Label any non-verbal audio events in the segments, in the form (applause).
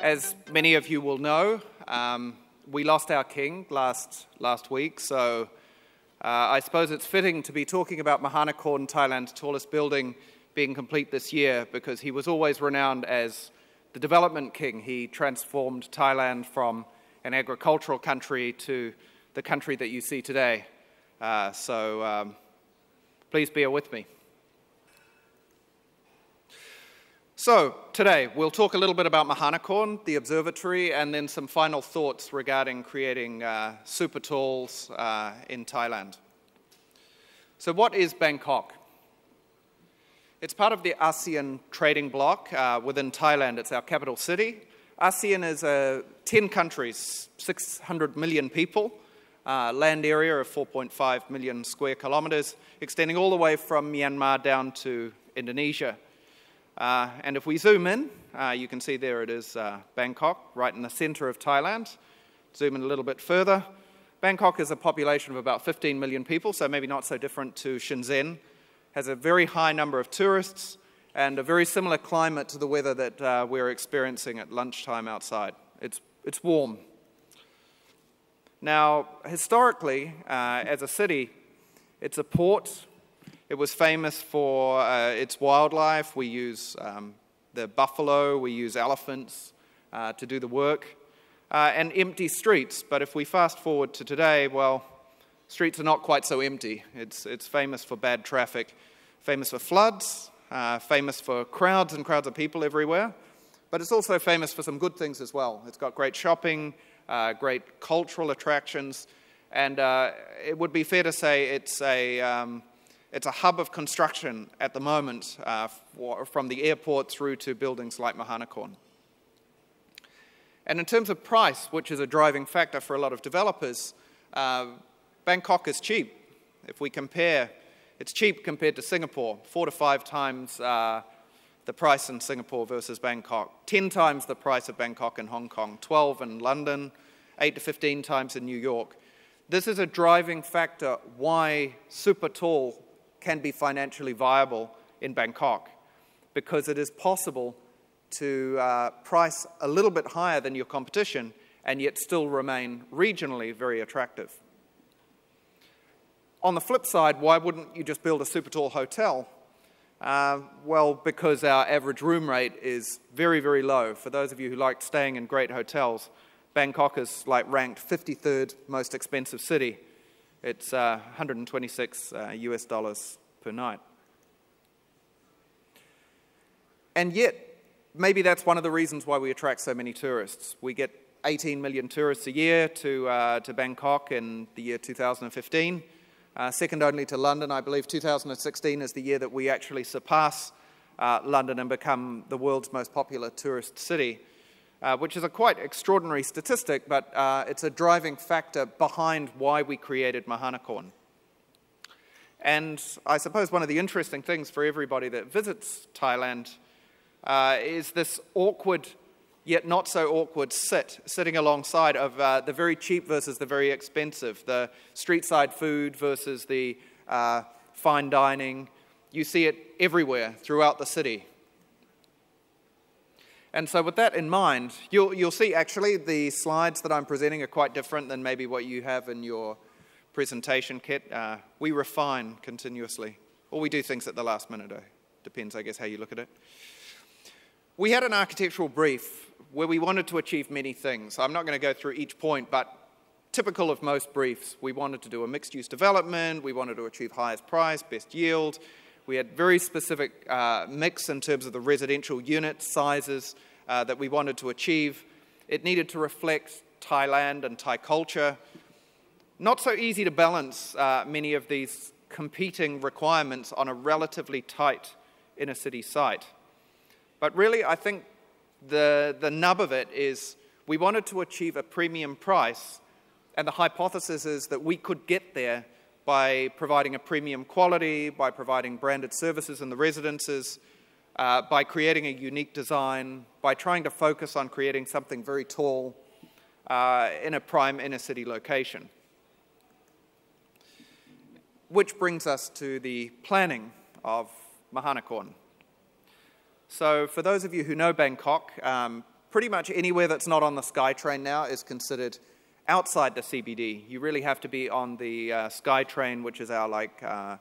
As many of you will know, um, we lost our king last, last week, so uh, I suppose it's fitting to be talking about MahaNakhon, Thailand's tallest building, being complete this year because he was always renowned as the development king. He transformed Thailand from an agricultural country to the country that you see today. Uh, so um, please bear with me. So, today we'll talk a little bit about MahaNakhon, the observatory, and then some final thoughts regarding creating uh, super talls uh, in Thailand. So, what is Bangkok? It's part of the ASEAN trading bloc uh, within Thailand. It's our capital city. ASEAN is uh, 10 countries, 600 million people, uh, land area of 4.5 million square kilometres, extending all the way from Myanmar down to Indonesia. Uh, and if we zoom in, uh, you can see there it is uh, Bangkok, right in the center of Thailand. Zoom in a little bit further. Bangkok is a population of about 15 million people, so maybe not so different to Shenzhen. Has a very high number of tourists and a very similar climate to the weather that uh, we're experiencing at lunchtime outside. It's, it's warm. Now, historically, uh, as a city, it's a port it was famous for uh, its wildlife. We use um, the buffalo, we use elephants uh, to do the work, uh, and empty streets. But if we fast forward to today, well, streets are not quite so empty. It's, it's famous for bad traffic, famous for floods, uh, famous for crowds and crowds of people everywhere. But it's also famous for some good things as well. It's got great shopping, uh, great cultural attractions, and uh, it would be fair to say it's a. Um, it's a hub of construction at the moment, uh, for, from the airport through to buildings like MahaNakhon. And in terms of price, which is a driving factor for a lot of developers, uh, Bangkok is cheap. If we compare, it's cheap compared to Singapore, four to five times uh, the price in Singapore versus Bangkok, 10 times the price of Bangkok in Hong Kong, 12 in London, 8 to 15 times in New York. This is a driving factor why super tall can be financially viable in Bangkok because it is possible to uh, price a little bit higher than your competition and yet still remain regionally very attractive. On the flip side, why wouldn't you just build a super tall hotel? Uh, well, because our average room rate is very, very low. For those of you who like staying in great hotels, Bangkok is like ranked 53rd most expensive city it's uh, 126 uh, US dollars per night. And yet, maybe that's one of the reasons why we attract so many tourists. We get 18 million tourists a year to, uh, to Bangkok in the year 2015, uh, second only to London. I believe 2016 is the year that we actually surpass uh, London and become the world's most popular tourist city uh, which is a quite extraordinary statistic, but uh, it's a driving factor behind why we created MahaNakhon. And I suppose one of the interesting things for everybody that visits Thailand uh, is this awkward, yet not so awkward sit, sitting alongside of uh, the very cheap versus the very expensive, the street side food versus the uh, fine dining. You see it everywhere throughout the city. And so, with that in mind, you'll, you'll see actually the slides that I'm presenting are quite different than maybe what you have in your presentation kit. Uh, we refine continuously, or we do things at the last minute. Uh, depends, I guess, how you look at it. We had an architectural brief where we wanted to achieve many things. I'm not going to go through each point, but typical of most briefs, we wanted to do a mixed use development, we wanted to achieve highest price, best yield, we had very specific uh, mix in terms of the residential unit sizes uh, that we wanted to achieve. It needed to reflect Thailand and Thai culture. Not so easy to balance uh, many of these competing requirements on a relatively tight inner city site. But really, I think the, the nub of it is we wanted to achieve a premium price, and the hypothesis is that we could get there by providing a premium quality, by providing branded services in the residences, uh, by creating a unique design, by trying to focus on creating something very tall uh, in a prime inner city location. Which brings us to the planning of MahaNakhon. So, for those of you who know Bangkok, um, pretty much anywhere that's not on the SkyTrain now is considered outside the CBD. You really have to be on the uh, SkyTrain, which is our like uh,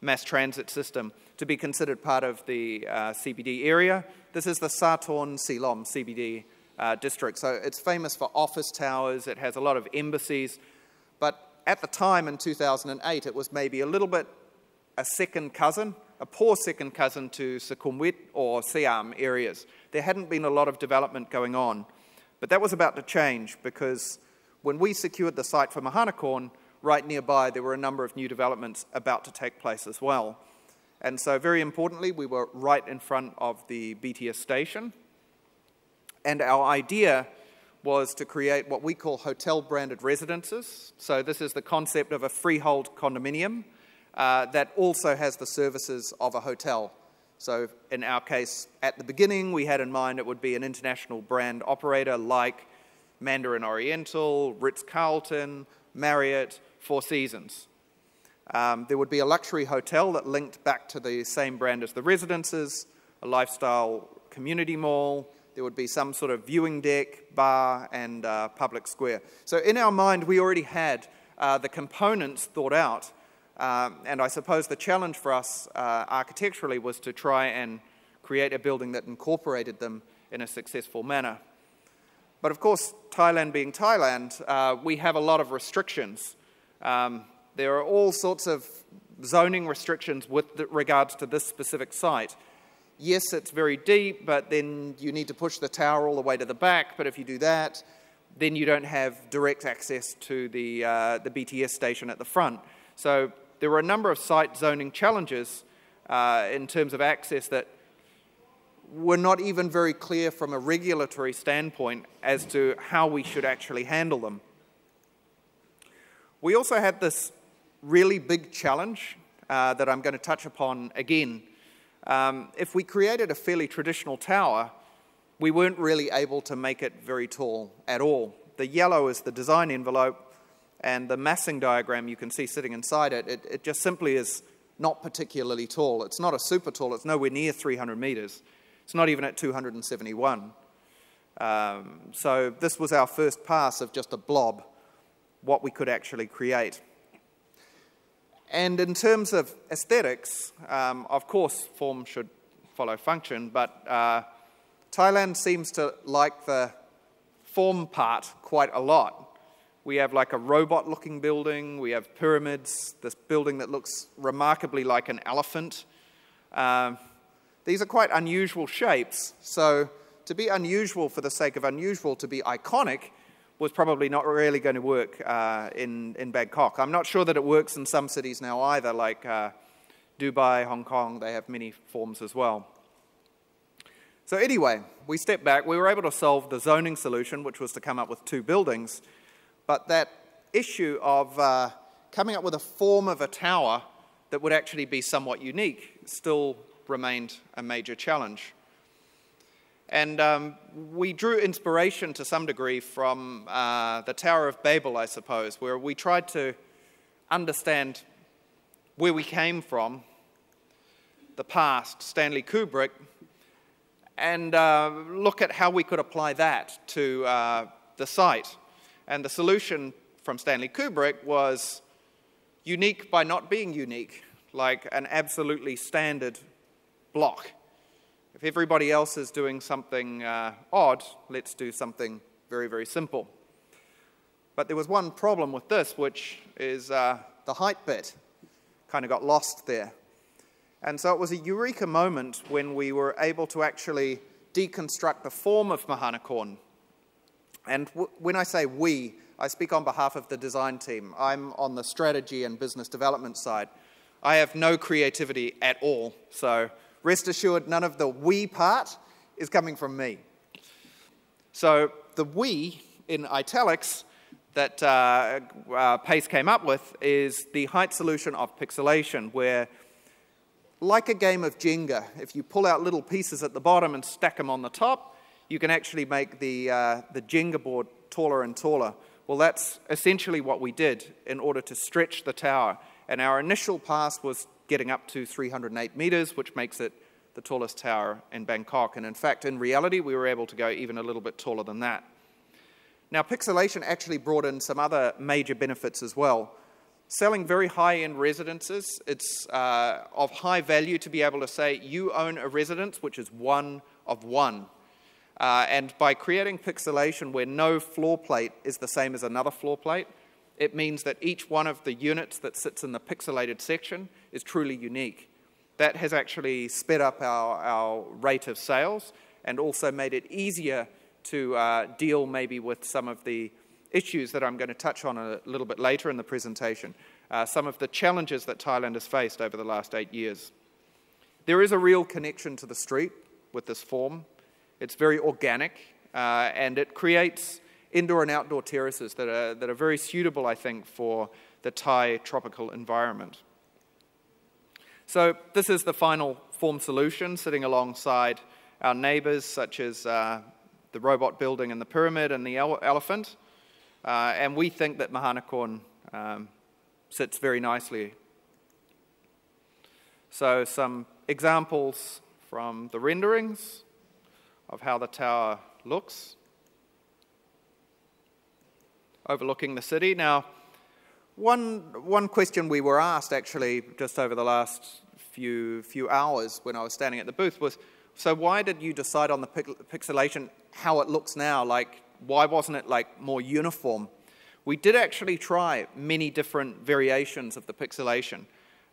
mass transit system, to be considered part of the uh, CBD area. This is the Sathorn Silom CBD uh, district. So it's famous for office towers. It has a lot of embassies. But at the time in 2008, it was maybe a little bit a second cousin, a poor second cousin to Sukhumvit or Siam areas. There hadn't been a lot of development going on. But that was about to change because when we secured the site for MahaNakhon, right nearby there were a number of new developments about to take place as well. And so, very importantly, we were right in front of the BTS station. And our idea was to create what we call hotel branded residences. So, this is the concept of a freehold condominium uh, that also has the services of a hotel. So, in our case, at the beginning, we had in mind it would be an international brand operator like Mandarin Oriental, Ritz Carlton, Marriott, Four Seasons. Um, there would be a luxury hotel that linked back to the same brand as the residences, a lifestyle community mall. There would be some sort of viewing deck, bar, and uh, public square. So, in our mind, we already had uh, the components thought out. Um, and I suppose the challenge for us uh, architecturally was to try and create a building that incorporated them in a successful manner. But of course, Thailand being Thailand, uh, we have a lot of restrictions. Um, there are all sorts of zoning restrictions with regards to this specific site. Yes, it's very deep, but then you need to push the tower all the way to the back. But if you do that, then you don't have direct access to the, uh, the BTS station at the front. So there were a number of site zoning challenges uh, in terms of access that were not even very clear from a regulatory standpoint as to how we should actually handle them. We also had this really big challenge uh, that I'm going to touch upon again. Um, if we created a fairly traditional tower, we weren't really able to make it very tall at all. The yellow is the design envelope, and the massing diagram you can see sitting inside it, it, it just simply is not particularly tall. It's not a super tall, it's nowhere near 300 meters. It's not even at 271. Um, so this was our first pass of just a blob, what we could actually create. And in terms of aesthetics, um, of course, form should follow function, but uh, Thailand seems to like the form part quite a lot. We have like a robot looking building, we have pyramids, this building that looks remarkably like an elephant. Um, these are quite unusual shapes, so to be unusual for the sake of unusual, to be iconic, was probably not really going to work uh, in, in Bangkok. I'm not sure that it works in some cities now either, like uh, Dubai, Hong Kong, they have many forms as well. So, anyway, we stepped back. We were able to solve the zoning solution, which was to come up with two buildings. But that issue of uh, coming up with a form of a tower that would actually be somewhat unique still remained a major challenge. And um, we drew inspiration to some degree from uh, the Tower of Babel, I suppose, where we tried to understand where we came from, the past, Stanley Kubrick, and uh, look at how we could apply that to uh, the site. And the solution from Stanley Kubrick was unique by not being unique, like an absolutely standard block. If everybody else is doing something uh, odd, let's do something very, very simple. But there was one problem with this, which is uh, the height bit kind of got lost there. And so it was a eureka moment when we were able to actually deconstruct the form of MahaNakhon. And w- when I say we, I speak on behalf of the design team. I'm on the strategy and business development side. I have no creativity at all, so Rest assured, none of the we part is coming from me. So the we in italics that uh, uh, Pace came up with is the height solution of pixelation, where, like a game of Jenga, if you pull out little pieces at the bottom and stack them on the top, you can actually make the, uh, the Jenga board taller and taller. Well, that's essentially what we did in order to stretch the tower. And our initial pass was getting up to 308 meters, which makes it the tallest tower in Bangkok. And in fact, in reality, we were able to go even a little bit taller than that. Now, pixelation actually brought in some other major benefits as well. Selling very high end residences, it's uh, of high value to be able to say you own a residence which is one of one. Uh, and by creating pixelation where no floor plate is the same as another floor plate, it means that each one of the units that sits in the pixelated section is truly unique. That has actually sped up our, our rate of sales and also made it easier to uh, deal maybe with some of the issues that I'm going to touch on a little bit later in the presentation, uh, some of the challenges that Thailand has faced over the last eight years. There is a real connection to the street with this form. It's very organic uh, and it creates indoor and outdoor terraces that are, that are very suitable, I think, for the Thai tropical environment. So, this is the final form solution sitting alongside our neighbors, such as uh, the robot building and the pyramid and the ele- elephant. Uh, and we think that MahaNakhon um, sits very nicely. So, some examples from the renderings of how the tower looks overlooking the city. Now, one, one question we were asked actually just over the last few, few hours when I was standing at the booth was so, why did you decide on the pixelation how it looks now? Like, why wasn't it like more uniform? We did actually try many different variations of the pixelation,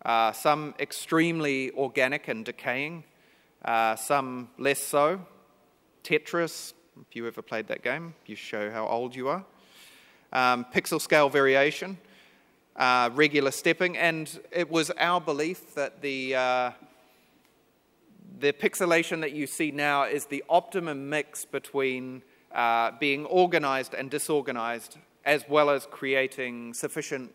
uh, some extremely organic and decaying, uh, some less so. Tetris, if you ever played that game, you show how old you are um, pixel scale variation, uh, regular stepping, and it was our belief that the, uh, the pixelation that you see now is the optimum mix between uh, being organized and disorganized, as well as creating sufficient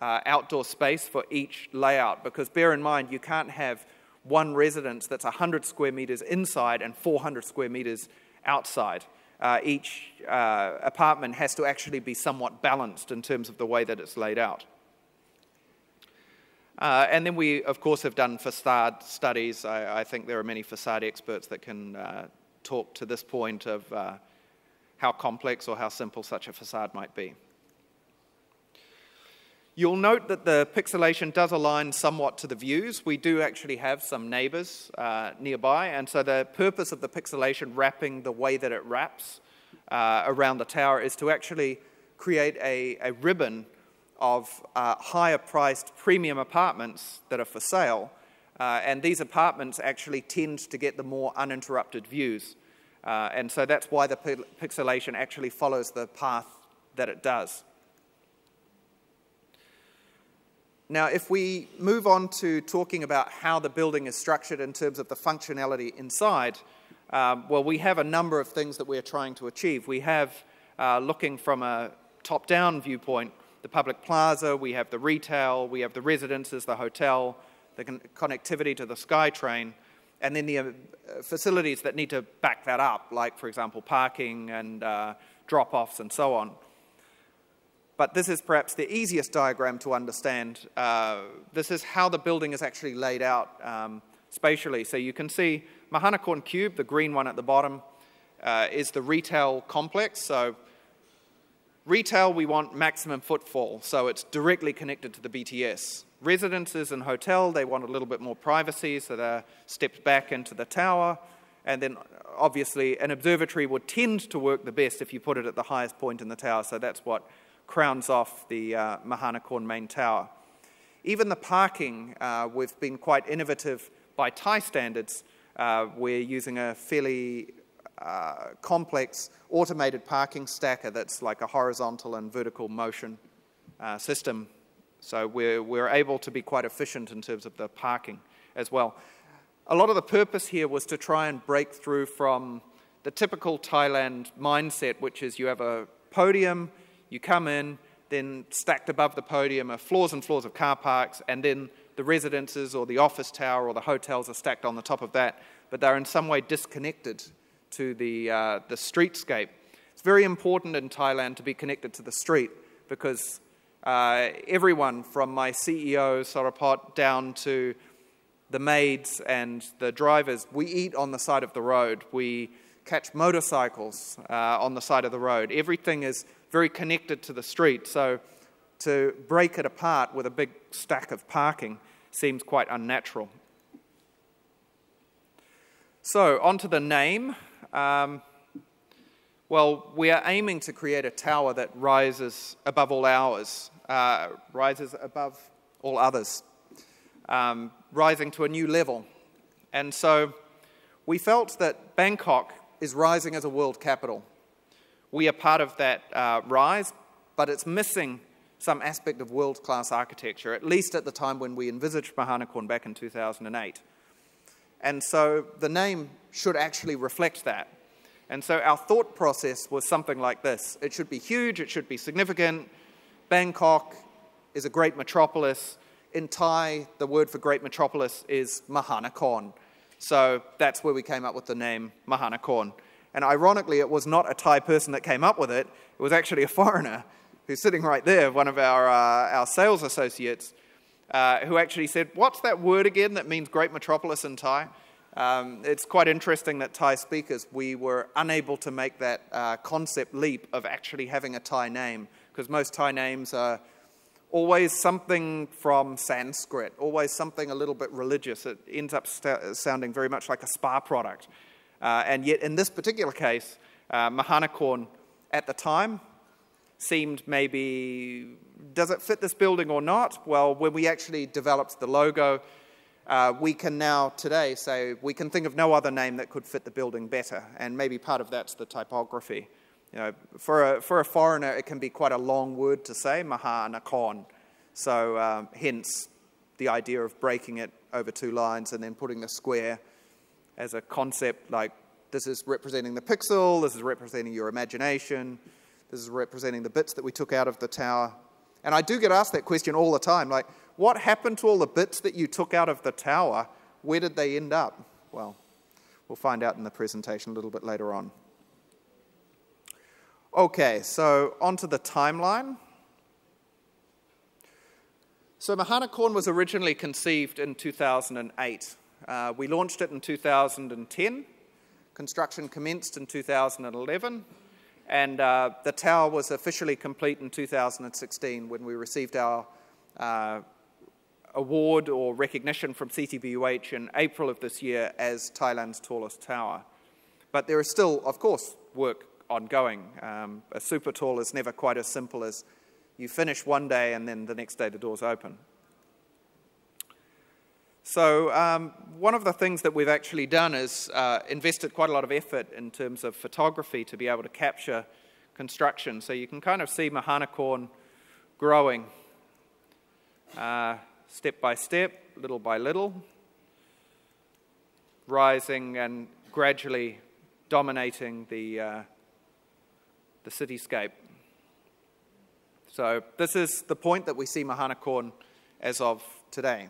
uh, outdoor space for each layout. Because bear in mind, you can't have one residence that's 100 square meters inside and 400 square meters outside uh, each uh, apartment has to actually be somewhat balanced in terms of the way that it's laid out. Uh, and then we, of course, have done facade studies. I, I think there are many facade experts that can uh, talk to this point of uh, how complex or how simple such a facade might be. You'll note that the pixelation does align somewhat to the views. We do actually have some neighbors uh, nearby, and so the purpose of the pixelation wrapping the way that it wraps uh, around the tower is to actually create a, a ribbon of uh, higher priced premium apartments that are for sale. Uh, and these apartments actually tend to get the more uninterrupted views. Uh, and so that's why the pixelation actually follows the path that it does. Now, if we move on to talking about how the building is structured in terms of the functionality inside, um, well, we have a number of things that we're trying to achieve. We have, uh, looking from a top down viewpoint, the public plaza, we have the retail, we have the residences, the hotel, the con- connectivity to the SkyTrain, and then the uh, facilities that need to back that up, like, for example, parking and uh, drop offs and so on but this is perhaps the easiest diagram to understand. Uh, this is how the building is actually laid out um, spatially. So you can see MahaNakhon Cube, the green one at the bottom, uh, is the retail complex. So retail, we want maximum footfall, so it's directly connected to the BTS. Residences and hotel, they want a little bit more privacy, so they're stepped back into the tower. And then obviously, an observatory would tend to work the best if you put it at the highest point in the tower. So that's what crowns off the uh, MahaNakhon main tower. Even the parking, uh, we've been quite innovative by Thai standards. Uh, we're using a fairly uh, complex automated parking stacker that's like a horizontal and vertical motion uh, system. So we're, we're able to be quite efficient in terms of the parking as well. A lot of the purpose here was to try and break through from the typical Thailand mindset, which is you have a podium, you come in, then stacked above the podium are floors and floors of car parks, and then the residences or the office tower or the hotels are stacked on the top of that, but they're in some way disconnected to the, uh, the streetscape. It's very important in Thailand to be connected to the street because Uh, everyone from my CEO, Sorapoj, down to the maids and the drivers, we eat on the side of the road. We catch motorcycles uh, on the side of the road. Everything is very connected to the street. So to break it apart with a big stack of parking seems quite unnatural. So, on to the name. Um, well, we are aiming to create a tower that rises above all ours, uh, rises above all others, um, rising to a new level. And so we felt that Bangkok is rising as a world capital. We are part of that uh, rise, but it's missing some aspect of world class architecture, at least at the time when we envisaged MahaNakhon back in 2008. And so the name should actually reflect that. And so our thought process was something like this it should be huge, it should be significant. Bangkok is a great metropolis. In Thai, the word for great metropolis is MahaNakhon. So that's where we came up with the name MahaNakhon. And ironically, it was not a Thai person that came up with it, it was actually a foreigner who's sitting right there, one of our, uh, our sales associates, uh, who actually said, What's that word again that means great metropolis in Thai? Um, it's quite interesting that Thai speakers, we were unable to make that uh, concept leap of actually having a Thai name, because most Thai names are always something from Sanskrit, always something a little bit religious. It ends up st- sounding very much like a spa product. Uh, and yet, in this particular case, uh, MahaNakhon at the time seemed maybe, does it fit this building or not? Well, when we actually developed the logo, uh, we can now today say we can think of no other name that could fit the building better, and maybe part of that's the typography. You know, for a, for a foreigner, it can be quite a long word to say, MahaNakhon. So, um, hence the idea of breaking it over two lines and then putting a square as a concept like this is representing the pixel, this is representing your imagination, this is representing the bits that we took out of the tower. And I do get asked that question all the time like, what happened to all the bits that you took out of the tower? Where did they end up? Well, we'll find out in the presentation a little bit later on. Okay, so on to the timeline. So MahaNakhon was originally conceived in 2008. Uh, we launched it in 2010. Construction commenced in 2011. And uh, the tower was officially complete in 2016 when we received our uh, award or recognition from CTBUH in April of this year as Thailand's tallest tower. But there is still, of course, work ongoing. Um, a super tall is never quite as simple as you finish one day and then the next day the doors open. So, um, one of the things that we've actually done is uh, invested quite a lot of effort in terms of photography to be able to capture construction. So, you can kind of see MahaNakhon growing uh, step by step, little by little, rising and gradually dominating the, uh, the cityscape. So, this is the point that we see MahaNakhon as of today.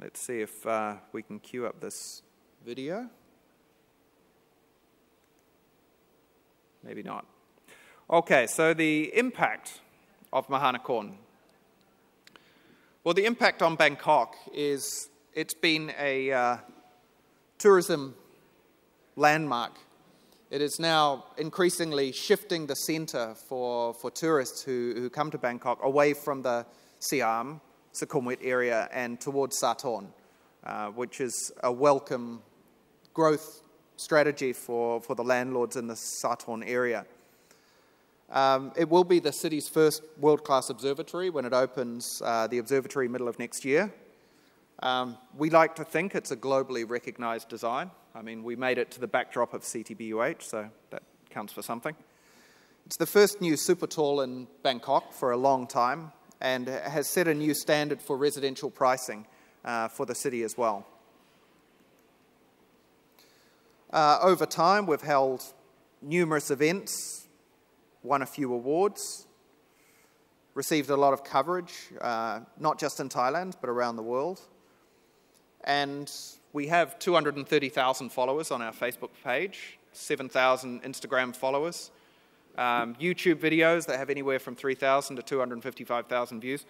Let's see if uh, we can cue up this video. Maybe not. Okay, so the impact of MahaNakhon. Well, the impact on Bangkok is it's been a uh, tourism landmark. It is now increasingly shifting the center for, for tourists who, who come to Bangkok away from the Siam Sukhumvit area and towards Sathorn, uh, which is a welcome growth strategy for, for the landlords in the Sathorn area. Um, it will be the city's first world class observatory when it opens uh, the observatory middle of next year. Um, we like to think it's a globally recognized design. I mean, we made it to the backdrop of CTBUH, so that counts for something. It's the first new super tall in Bangkok for a long time, and has set a new standard for residential pricing uh, for the city as well. Uh, over time, we've held numerous events, won a few awards, received a lot of coverage, uh, not just in Thailand, but around the world. And we have 230,000 followers on our Facebook page, 7,000 Instagram followers, um, YouTube videos that have anywhere from 3,000 to 255,000 views.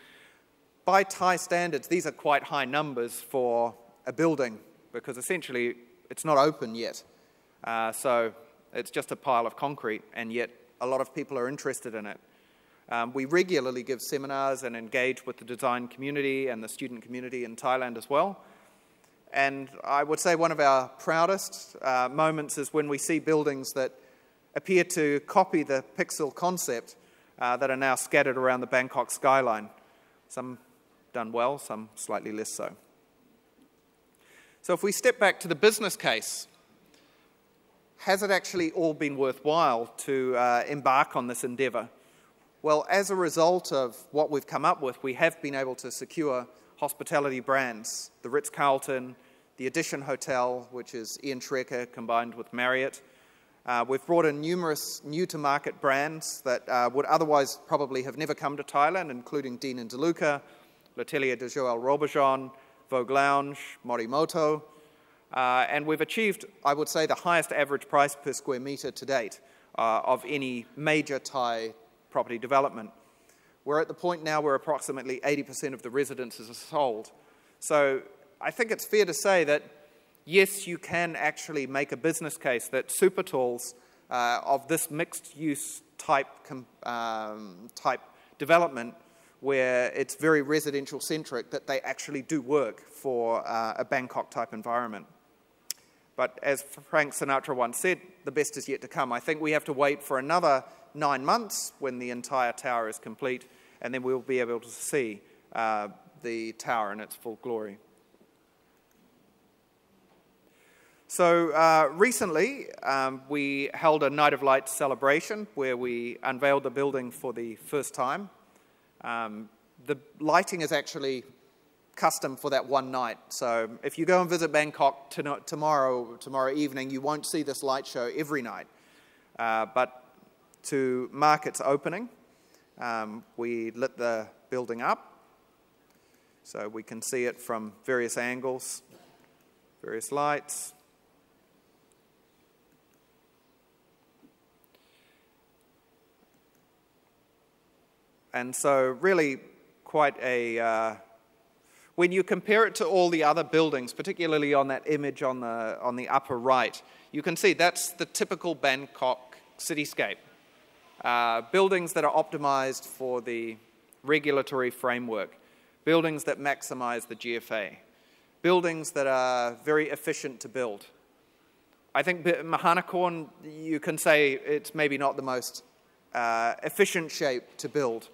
By Thai standards, these are quite high numbers for a building because essentially it's not open yet. Uh, so it's just a pile of concrete, and yet a lot of people are interested in it. Um, we regularly give seminars and engage with the design community and the student community in Thailand as well. And I would say one of our proudest uh, moments is when we see buildings that appear to copy the pixel concept uh, that are now scattered around the Bangkok skyline. Some done well, some slightly less so. So, if we step back to the business case, has it actually all been worthwhile to uh, embark on this endeavour? Well, as a result of what we've come up with, we have been able to secure hospitality brands the Ritz Carlton, the Edition Hotel, which is Ian Schrager combined with Marriott. Uh, we've brought in numerous new to market brands that uh, would otherwise probably have never come to Thailand, including Dean and DeLuca, L'Atelier de Joël Robuchon, Vogue Lounge, Morimoto. Uh, and we've achieved, I would say, the highest average price per square metre to date uh, of any major Thai property development. We're at the point now where approximately 80% of the residences are sold. So I think it's fair to say that, yes, you can actually make a business case that super talls uh, of this mixed use type, um, type development where it's very residential centric, that they actually do work for uh, a Bangkok type environment. But as Frank Sinatra once said, the best is yet to come. I think we have to wait for another nine months when the entire tower is complete, and then we'll be able to see uh, the tower in its full glory. So, uh, recently um, we held a Night of Light celebration where we unveiled the building for the first time. Um, the lighting is actually custom for that one night. So if you go and visit Bangkok to, tomorrow, tomorrow evening, you won't see this light show every night. Uh, but to mark its opening, um, we lit the building up so we can see it from various angles, various lights. And so, really, quite a. Uh, when you compare it to all the other buildings, particularly on that image on the, on the upper right, you can see that's the typical Bangkok cityscape. Uh, buildings that are optimized for the regulatory framework, buildings that maximize the GFA, buildings that are very efficient to build. I think MahaNakhon, you can say it's maybe not the most uh, efficient shape to build.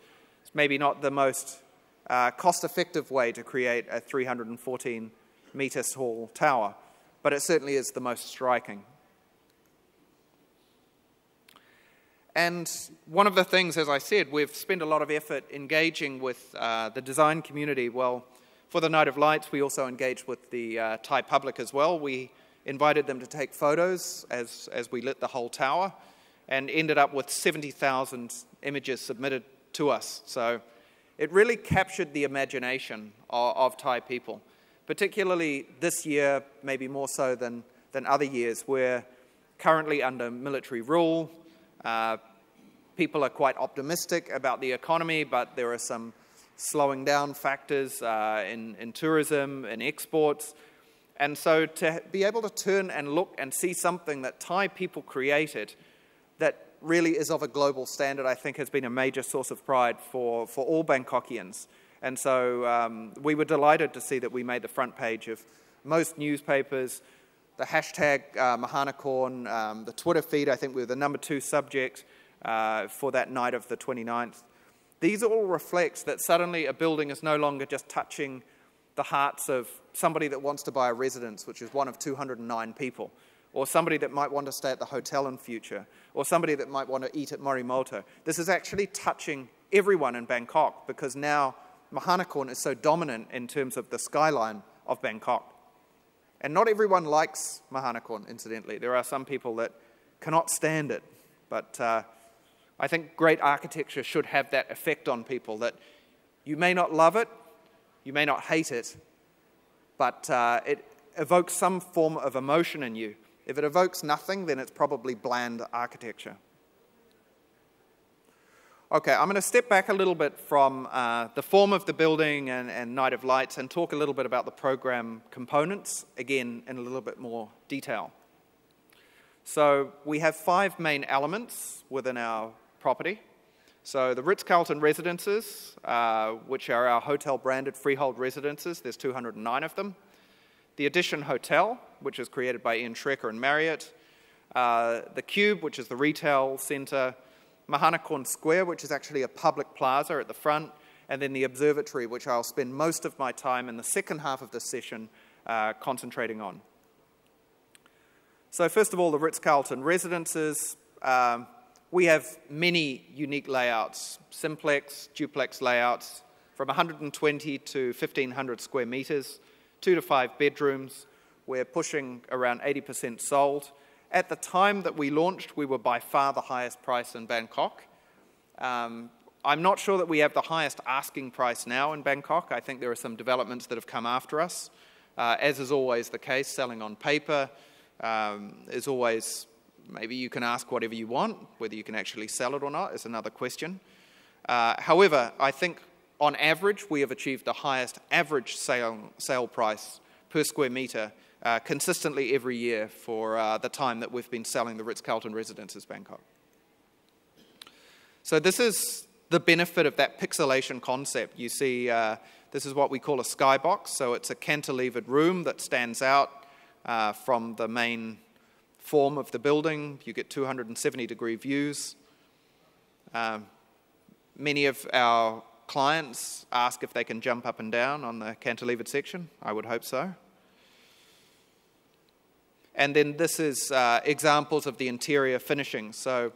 It's maybe not the most uh, cost effective way to create a 314 metre tall tower, but it certainly is the most striking. And one of the things, as I said, we've spent a lot of effort engaging with uh, the design community. Well, for the Night of Lights, we also engaged with the uh, Thai public as well. We invited them to take photos as, as we lit the whole tower and ended up with 70,000 images submitted to us. So it really captured the imagination of, of Thai people, particularly this year, maybe more so than, than other years, where currently under military rule, uh, people are quite optimistic about the economy, but there are some slowing down factors uh, in, in tourism and exports. And so to be able to turn and look and see something that Thai people created really is of a global standard, I think has been a major source of pride for, for all Bangkokians. And so um, we were delighted to see that we made the front page of most newspapers, the hashtag uh, MahaNakhon, um, the Twitter feed, I think we were the number two subject uh, for that night of the 29th. These all reflects that suddenly a building is no longer just touching the hearts of somebody that wants to buy a residence, which is one of 209 people or somebody that might want to stay at the hotel in future, or somebody that might want to eat at Morimoto. This is actually touching everyone in Bangkok because now MahaNakhon is so dominant in terms of the skyline of Bangkok. And not everyone likes MahaNakhon, incidentally. There are some people that cannot stand it. But uh, I think great architecture should have that effect on people that you may not love it, you may not hate it, but uh, it evokes some form of emotion in you if it evokes nothing, then it's probably bland architecture. Okay, I'm going to step back a little bit from uh, the form of the building and, and Night of Lights and talk a little bit about the program components, again, in a little bit more detail. So, we have five main elements within our property. So, the Ritz Carlton residences, uh, which are our hotel branded freehold residences, there's 209 of them. The Edition Hotel, which is created by Ian Schrager and Marriott. Uh, the Cube, which is the retail centre MahaNakhon Square, which is actually a public plaza at the front, and then the observatory, which I'll spend most of my time in the second half of this session uh, concentrating on. So, first of all, the Ritz Carlton residences. Um, we have many unique layouts simplex, duplex layouts from 120 to 1500 square meters, two to five bedrooms. We're pushing around 80% sold. At the time that we launched, we were by far the highest price in Bangkok. Um, I'm not sure that we have the highest asking price now in Bangkok. I think there are some developments that have come after us. Uh, as is always the case, selling on paper um, is always maybe you can ask whatever you want. Whether you can actually sell it or not is another question. Uh, however, I think on average we have achieved the highest average sale, sale price per square meter uh, consistently every year for uh, the time that we've been selling the Ritz Carlton Residences Bangkok. So, this is the benefit of that pixelation concept. You see, uh, this is what we call a skybox. So, it's a cantilevered room that stands out uh, from the main form of the building. You get 270 degree views. Um, many of our clients ask if they can jump up and down on the cantilevered section. I would hope so. And then this is uh, examples of the interior finishing. So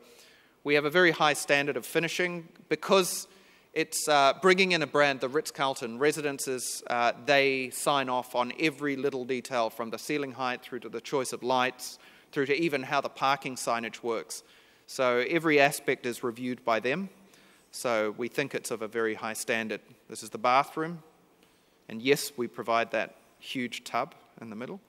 we have a very high standard of finishing because it's uh, bringing in a brand, the Ritz Carlton residences. Uh, they sign off on every little detail from the ceiling height through to the choice of lights, through to even how the parking signage works. So every aspect is reviewed by them. So we think it's of a very high standard. This is the bathroom. And yes, we provide that huge tub in the middle.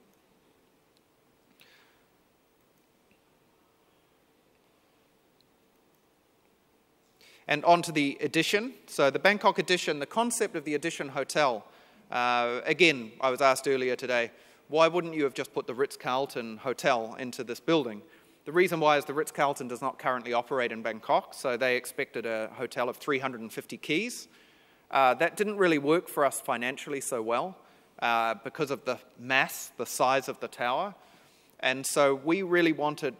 And on to the Edition. So, the Bangkok Edition, the concept of the Edition Hotel. Uh, again, I was asked earlier today, why wouldn't you have just put the Ritz Carlton Hotel into this building? The reason why is the Ritz Carlton does not currently operate in Bangkok, so they expected a hotel of 350 keys. Uh, that didn't really work for us financially so well uh, because of the mass, the size of the tower. And so we really wanted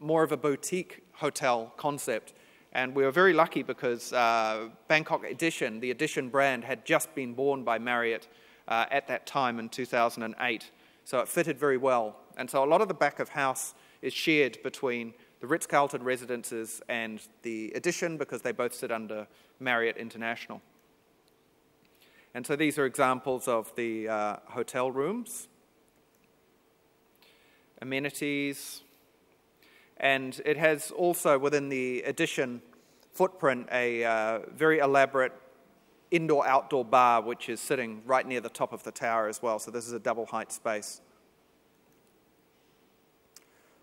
more of a boutique hotel concept and we were very lucky because uh, Bangkok Edition, the Edition brand, had just been born by Marriott uh, at that time in 2008. So it fitted very well. And so a lot of the back of house is shared between the Ritz Carlton residences and the Edition because they both sit under Marriott International. And so these are examples of the uh, hotel rooms, amenities, and it has also within the Edition footprint a uh, very elaborate indoor outdoor bar, which is sitting right near the top of the tower as well. So, this is a double height space.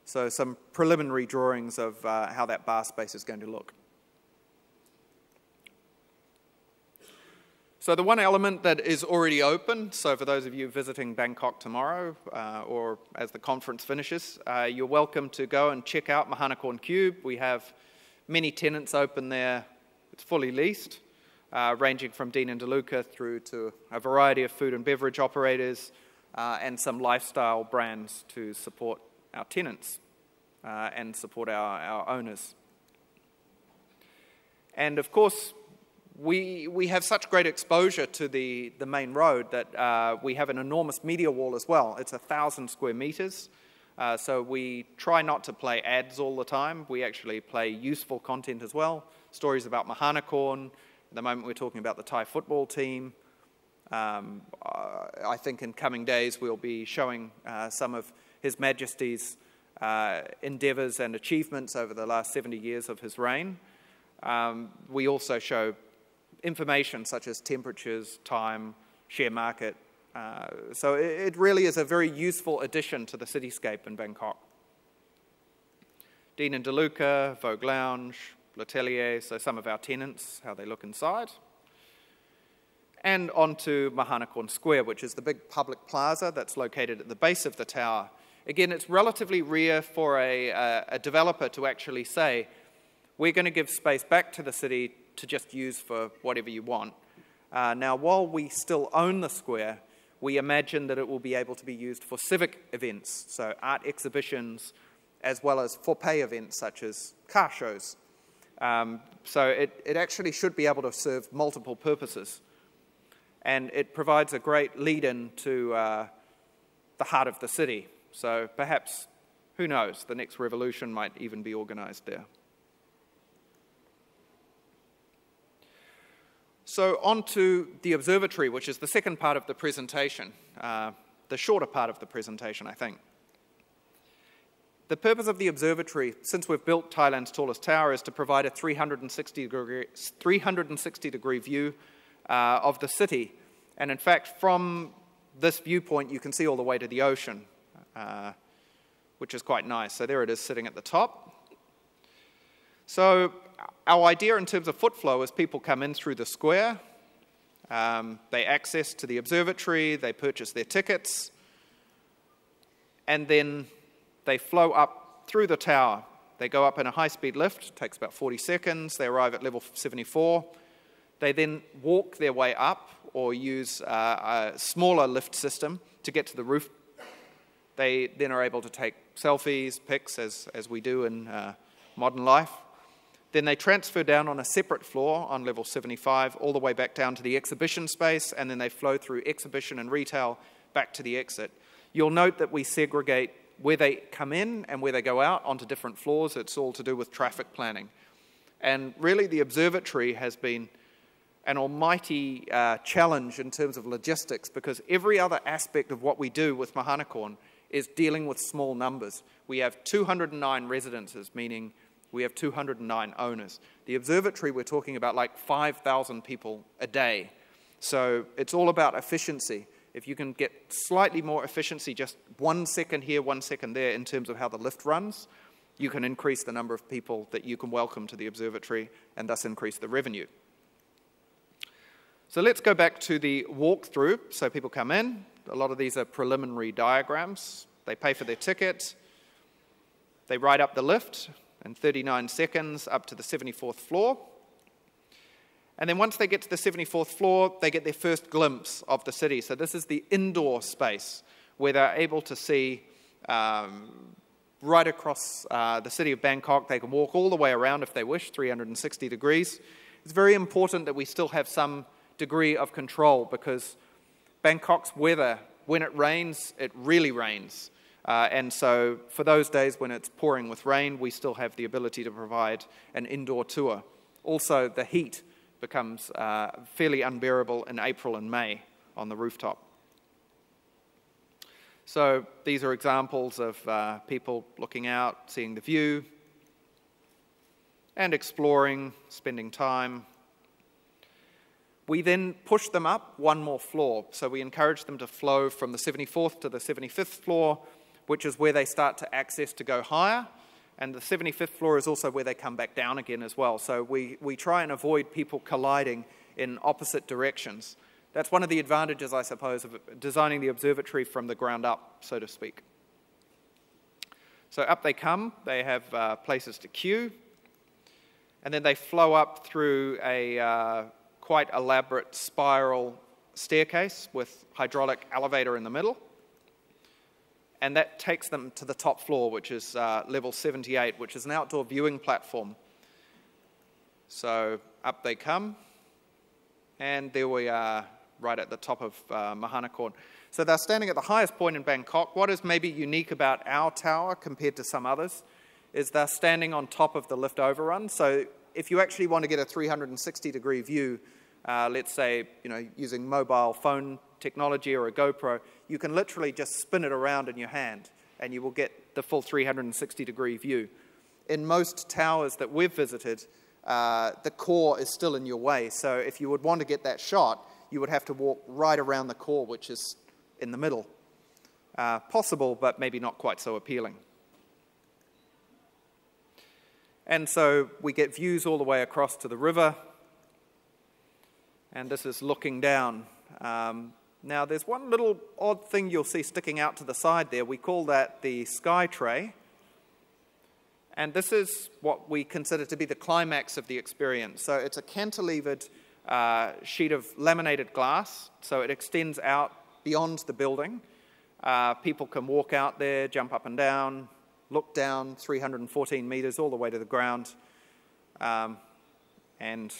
So, some preliminary drawings of uh, how that bar space is going to look. So, the one element that is already open, so for those of you visiting Bangkok tomorrow uh, or as the conference finishes, uh, you're welcome to go and check out MahaNakhon Cube. We have many tenants open there, it's fully leased, uh, ranging from Dean and DeLuca through to a variety of food and beverage operators uh, and some lifestyle brands to support our tenants uh, and support our, our owners. And of course, we, we have such great exposure to the, the main road that uh, we have an enormous media wall as well. It's a thousand square meters. Uh, so we try not to play ads all the time. We actually play useful content as well. Stories about MahaNakhon. At the moment, we're talking about the Thai football team. Um, I think in coming days, we'll be showing uh, some of His Majesty's uh, endeavours and achievements over the last 70 years of his reign. Um, we also show information such as temperatures, time, share market. Uh, so it, really is a very useful addition to the cityscape in Bangkok. Dean and DeLuca, Vogue Lounge, L'Atelier, so some of our tenants, how they look inside. And onto MahaNakhon Square, which is the big public plaza that's located at the base of the tower. Again, it's relatively rare for a, a, a developer to actually say, we're going to give space back to the city to just use for whatever you want. Uh, now, while we still own the square, we imagine that it will be able to be used for civic events, so art exhibitions, as well as for pay events such as car shows. Um, so it, it actually should be able to serve multiple purposes. And it provides a great lead in to uh, the heart of the city. So perhaps, who knows, the next revolution might even be organized there. So, on to the observatory, which is the second part of the presentation, uh, the shorter part of the presentation, I think. The purpose of the observatory, since we've built Thailand's tallest tower, is to provide a 360 degree, 360 degree view uh, of the city. And in fact, from this viewpoint, you can see all the way to the ocean, uh, which is quite nice. So, there it is sitting at the top. So, our idea in terms of foot flow is people come in through the square, um, they access to the observatory, they purchase their tickets, and then they flow up through the tower. They go up in a high speed lift, takes about 40 seconds, they arrive at level 74. They then walk their way up or use uh, a smaller lift system to get to the roof. They then are able to take selfies, pics, as, as we do in uh, modern life. Then they transfer down on a separate floor on level 75, all the way back down to the exhibition space, and then they flow through exhibition and retail back to the exit. You'll note that we segregate where they come in and where they go out onto different floors. It's all to do with traffic planning. And really, the observatory has been an almighty uh, challenge in terms of logistics because every other aspect of what we do with MahaNakhon is dealing with small numbers. We have 209 residences, meaning we have 209 owners. The observatory, we're talking about like 5,000 people a day. So it's all about efficiency. If you can get slightly more efficiency, just one second here, one second there, in terms of how the lift runs, you can increase the number of people that you can welcome to the observatory and thus increase the revenue. So let's go back to the walkthrough. So people come in, a lot of these are preliminary diagrams. They pay for their ticket, they ride up the lift, and 39 seconds up to the 74th floor. And then once they get to the 74th floor, they get their first glimpse of the city. So this is the indoor space where they're able to see um, right across uh, the city of Bangkok. They can walk all the way around if they wish, 360 degrees. It's very important that we still have some degree of control because Bangkok's weather, when it rains, it really rains. Uh, and so, for those days when it's pouring with rain, we still have the ability to provide an indoor tour. Also, the heat becomes uh, fairly unbearable in April and May on the rooftop. So, these are examples of uh, people looking out, seeing the view, and exploring, spending time. We then push them up one more floor. So, we encourage them to flow from the 74th to the 75th floor which is where they start to access to go higher. And the 75th floor is also where they come back down again as well. So we, we try and avoid people colliding in opposite directions. That's one of the advantages, I suppose, of designing the observatory from the ground up, so to speak. So up they come, they have uh, places to queue, and then they flow up through a uh, quite elaborate spiral staircase with hydraulic elevator in the middle and that takes them to the top floor, which is uh, level 78, which is an outdoor viewing platform. So up they come, and there we are, right at the top of uh, MahaNakhon. So they're standing at the highest point in Bangkok. What is maybe unique about our tower compared to some others is they're standing on top of the lift overrun. So if you actually want to get a 360 degree view, uh, let's say, you know, using mobile phone technology or a GoPro, you can literally just spin it around in your hand and you will get the full 360 degree view. In most towers that we've visited, uh, the core is still in your way. So if you would want to get that shot, you would have to walk right around the core, which is in the middle. Uh, possible, but maybe not quite so appealing. And so we get views all the way across to the river. And this is looking down. Um, now, there's one little odd thing you'll see sticking out to the side there. We call that the sky tray. And this is what we consider to be the climax of the experience. So it's a cantilevered uh, sheet of laminated glass, so it extends out beyond the building. Uh, people can walk out there, jump up and down, look down 314 meters all the way to the ground. Um, and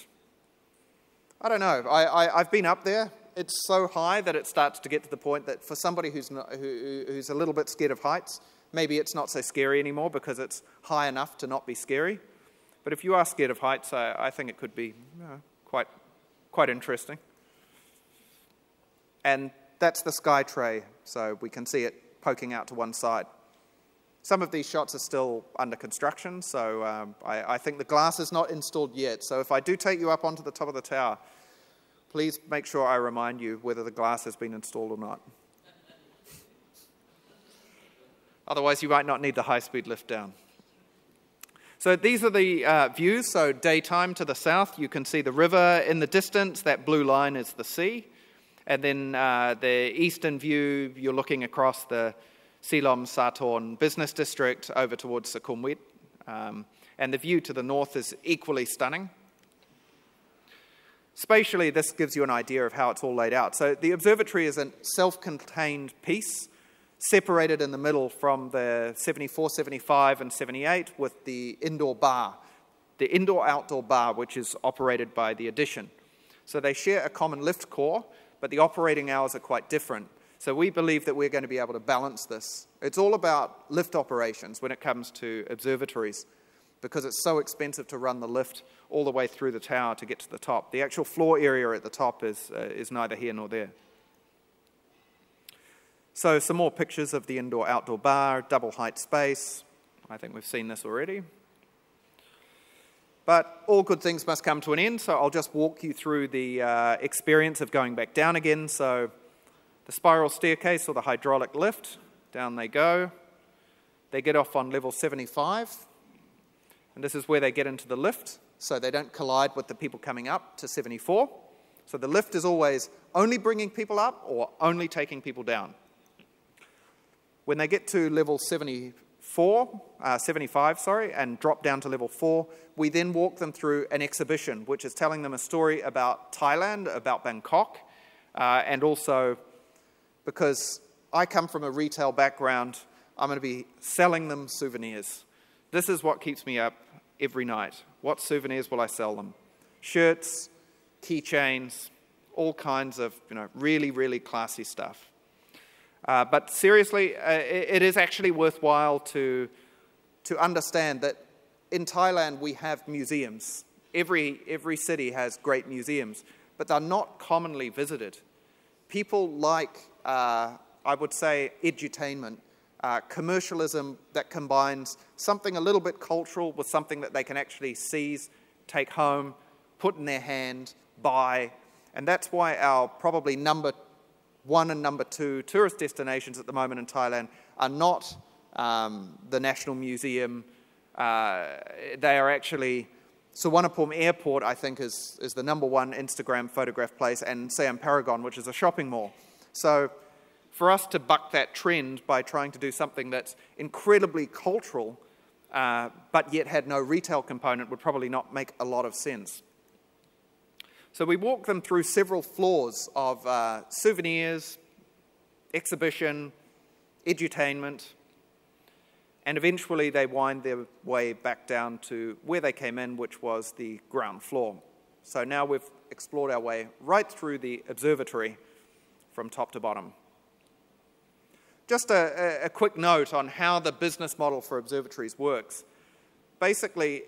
I don't know, I, I, have been up there. It's so high that it starts to get to the point that for somebody who's, not, who, who's a little bit scared of heights, maybe it's not so scary anymore because it's high enough to not be scary. But if you are scared of heights, I, I think it could be you know, quite, quite interesting. And that's the sky tray, so we can see it poking out to one side. Some of these shots are still under construction, so um, I, I, think the glass is not installed yet. So if I do take you up onto the top of the tower, please make sure I remind you whether the glass has been installed or not. (laughs) Otherwise, you might not need the high speed lift down. So these are the uh, views. So, daytime to the south, you can see the river in the distance. That blue line is the sea. And then uh, the eastern view, you're looking across the Silom Satorn business district over towards Sukhumvit. Um, and the view to the north is equally stunning. Spatially, this gives you an idea of how it's all laid out. So, the observatory is a self contained piece, separated in the middle from the 74, 75, and 78 with the indoor bar, the indoor outdoor bar, which is operated by the Edition. So, they share a common lift core, but the operating hours are quite different. So we believe that we're going to be able to balance this. It's all about lift operations when it comes to observatories because it's so expensive to run the lift all the way through the tower to get to the top. The actual floor area at the top is, uh, is neither here nor there. So, some more pictures of the indoor outdoor bar, double height space. I think we've seen this already. But all good things must come to an end, so I'll just walk you through the uh, experience of going back down again. So, the spiral staircase or the hydraulic lift. Down they go. They get off on level 75, and this is where they get into the lift so they don't collide with the people coming up to 74. So the lift is always only bringing people up or only taking people down. When they get to level 74, uh, 75, sorry, and drop down to level 4, we then walk them through an exhibition which is telling them a story about Thailand, about Bangkok, uh, and also because I come from a retail background, I'm going to be selling them souvenirs. This is what keeps me up every night. What souvenirs will I sell them? Shirts, keychains, all kinds of you know, really, really classy stuff. Uh, but seriously, uh, it, it is actually worthwhile to, to understand that in Thailand we have museums. Every, every city has great museums, but they're not commonly visited. People like uh, I would say, edutainment, uh, commercialism that combines something a little bit cultural with something that they can actually seize, take home, put in their hand, buy. And that's why our probably number one and number two tourist destinations at the moment in Thailand are not um, the National Museum. Uh, they are actually Suvarnabhumi Airport, I think, is, is the number one Instagram photograph place, and Siam Paragon, which is a shopping mall. So, for us to buck that trend by trying to do something that's incredibly cultural, uh, but yet had no retail component, would probably not make a lot of sense. So, we walk them through several floors of uh, souvenirs, exhibition, edutainment, and eventually they wind their way back down to where they came in, which was the ground floor. So now we've explored our way right through the observatory from top to bottom. Just a, a, quick note on how the business model for observatories works. Basically,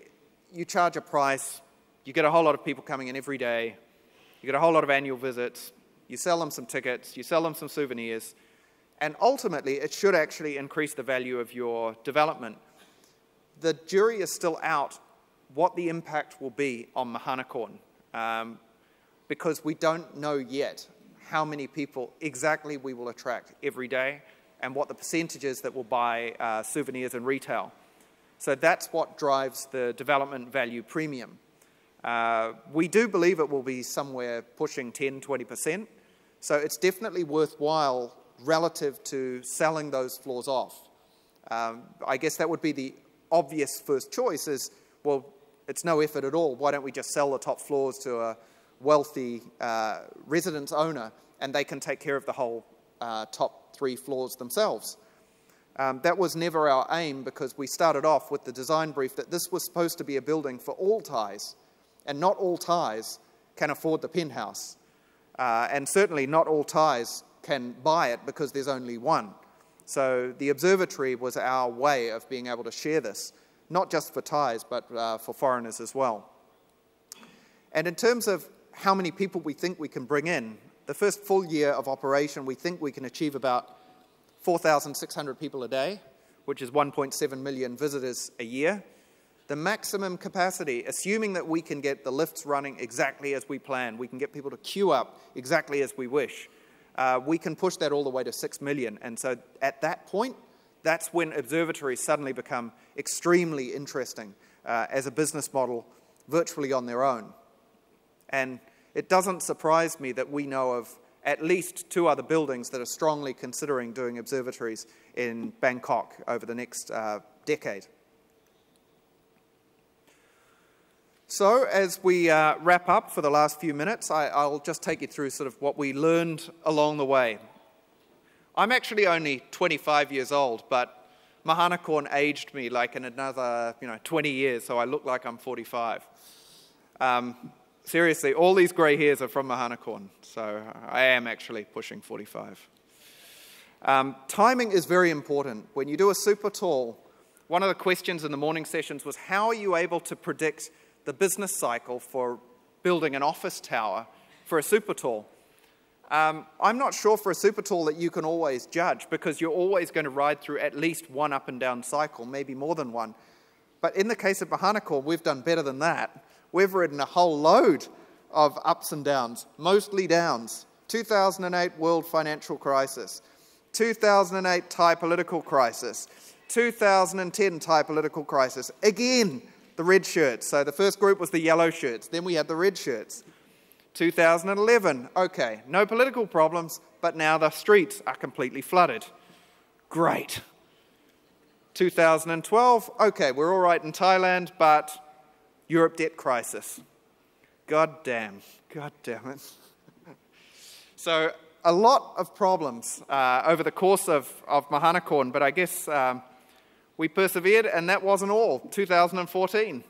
you charge a price, you get a whole lot of people coming in every day, you get a whole lot of annual visits, you sell them some tickets, you sell them some souvenirs, and ultimately it should actually increase the value of your development. The jury is still out what the impact will be on MahaNakhon um, because we don't know yet how many people exactly we will attract every day and what the percentages that will buy uh, souvenirs in retail. So that's what drives the development value premium. Uh, we do believe it will be somewhere pushing 10, 20%. So it's definitely worthwhile relative to selling those floors off. Um, I guess that would be the obvious first choice is, well, it's no effort at all. Why don't we just sell the top floors to a wealthy uh, residence owner and they can take care of the whole uh, top three floors themselves? Um, that was never our aim because we started off with the design brief that this was supposed to be a building for all Thais, and not all Thais can afford the penthouse. Uh, and certainly not all Thais can buy it because there's only one. So the observatory was our way of being able to share this, not just for Thais, but uh, for foreigners as well. And in terms of how many people we think we can bring in, the first full year of operation, we think we can achieve about 4,600 people a day, which is 1.7 million visitors a year. The maximum capacity, assuming that we can get the lifts running exactly as we plan, we can get people to queue up exactly as we wish, uh, we can push that all the way to 6 million. And so at that point, that's when observatories suddenly become extremely interesting uh, as a business model virtually on their own. And it doesn't surprise me that we know of at least two other buildings that are strongly considering doing observatories in Bangkok over the next uh, decade. So, as we uh, wrap up for the last few minutes, I, will just take you through sort of what we learned along the way. I'm actually only 25 years old, but MahaNakhon aged me like in another, you know, 20 years, so I look like I'm 45. Um, seriously, all these grey hairs are from MahaNakhon, so I am actually pushing 45. Um, timing is very important. When you do a super tall, one of the questions in the morning sessions was how are you able to predict the business cycle for building an office tower for a super tall? Um, I'm not sure for a super tall that you can always judge because you're always going to ride through at least one up and down cycle, maybe more than one. But in the case of MahaNakhon, we've done better than that we've ridden a whole load of ups and downs, mostly downs. 2008 world financial crisis, 2008 Thai political crisis, 2010 Thai political crisis. Again, the red shirts. So the first group was the yellow shirts, then we had the red shirts. 2011, okay, no political problems, but now the streets are completely flooded. Great. 2012, okay, we're all right in Thailand, but Europe debt crisis. God damn. God damn it. (laughs) so, a lot of problems uh, over the course of, of MahaNakhon, but I guess um, we persevered, and that wasn't all. 2014,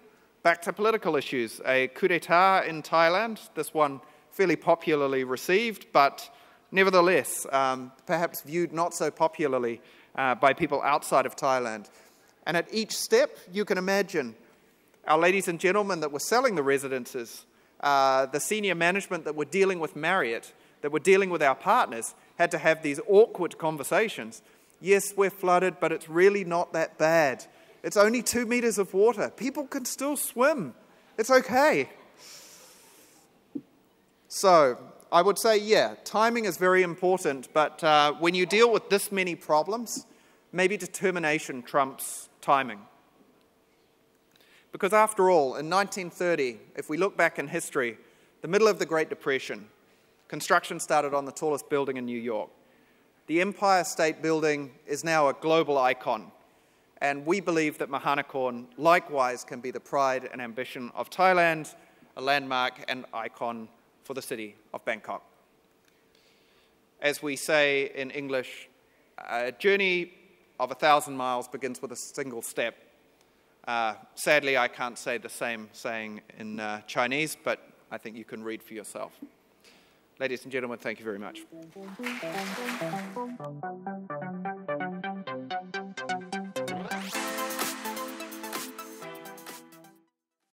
back to political issues. A coup d'etat in Thailand, this one fairly popularly received, but nevertheless, um, perhaps viewed not so popularly uh, by people outside of Thailand. And at each step, you can imagine our ladies and gentlemen that were selling the residences, uh, the senior management that were dealing with Marriott, that were dealing with our partners, had to have these awkward conversations. Yes, we're flooded, but it's really not that bad. It's only two meters of water. People can still swim. It's okay. So, I would say, yeah, timing is very important, but uh, when you deal with this many problems, maybe determination trumps timing. Because after all, in 1930, if we look back in history, the middle of the Great Depression, construction started on the tallest building in New York. The Empire State Building is now a global icon, and we believe that MahaNakhon likewise can be the pride and ambition of Thailand, a landmark and icon for the city of Bangkok. As we say in English, a journey of a thousand miles begins with a single step. Uh, sadly, I can't say the same saying in uh, Chinese, but I think you can read for yourself. Ladies and gentlemen, thank you very much.